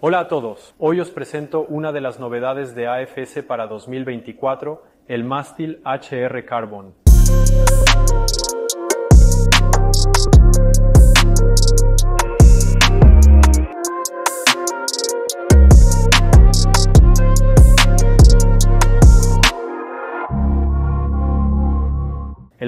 Hola a todos, hoy os presento una de las novedades de AFS para 2024, el mástil HR Carbon.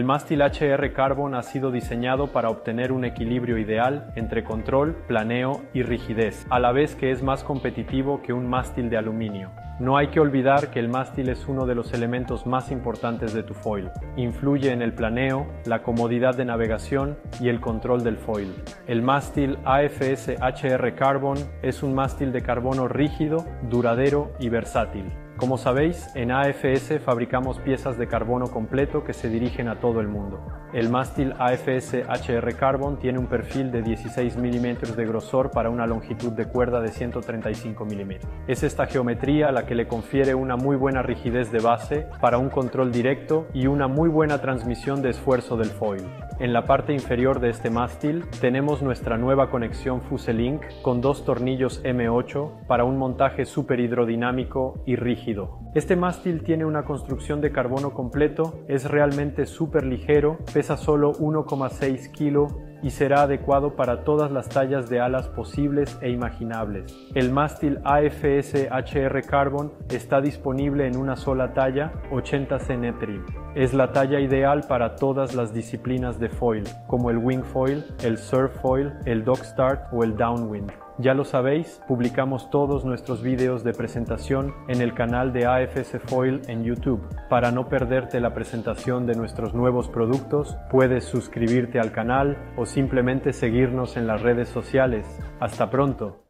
El mástil HR Carbon ha sido diseñado para obtener un equilibrio ideal entre control, planeo y rigidez, a la vez que es más competitivo que un mástil de aluminio. No hay que olvidar que el mástil es uno de los elementos más importantes de tu foil. Influye en el planeo, la comodidad de navegación y el control del foil. El mástil AFS HR Carbon es un mástil de carbono rígido, duradero y versátil. Como sabéis, en AFS fabricamos piezas de carbono completo que se dirigen a todo el mundo. El mástil AFS HR Carbon tiene un perfil de 16 mm de grosor para una longitud de cuerda de 135 mm. Es esta geometría la que le confiere una muy buena rigidez de base para un control directo y una muy buena transmisión de esfuerzo del foil. En la parte inferior de este mástil tenemos nuestra nueva conexión Fuselink con dos tornillos M8 para un montaje super hidrodinámico y rígido. Este mástil tiene una construcción de carbono completo, es realmente súper ligero, pesa solo 1,6 kg y será adecuado para todas las tallas de alas posibles e imaginables. El mástil AFS HR Carbon está disponible en una sola talla, 80 cm. Es la talla ideal para todas las disciplinas de foil, como el wing foil, el surf foil, el dog start o el downwind. Ya lo sabéis, publicamos todos nuestros vídeos de presentación en el canal de AFS Foil en YouTube. Para no perderte la presentación de nuestros nuevos productos, puedes suscribirte al canal o simplemente seguirnos en las redes sociales. Hasta pronto.